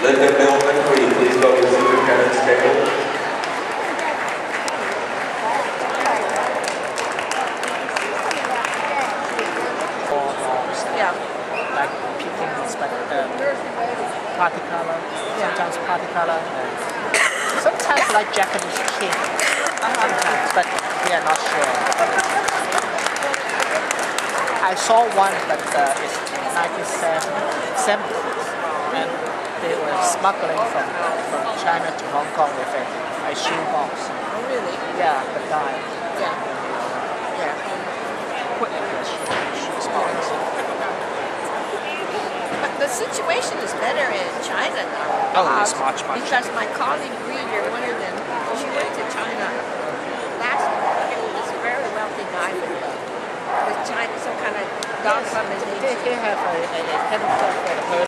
Linda Millman, will you please go to the superintendent's table? Yeah. like picking but uh, party color, sometimes party color, and sometimes like Japanese king, sometimes, but we are not sure. I saw one, but uh, it's 1970, and they were smuggling from, from China to Hong Kong with a, a shoebox. Oh, really? Yeah, but died. Yeah. Yeah. Put in the. The situation is better in China now. Oh, it's much, much Because my colleague Breeder, one of them, she went to China last year. This very wealthy guy with, with China, some kind of dog They, they have a, a, a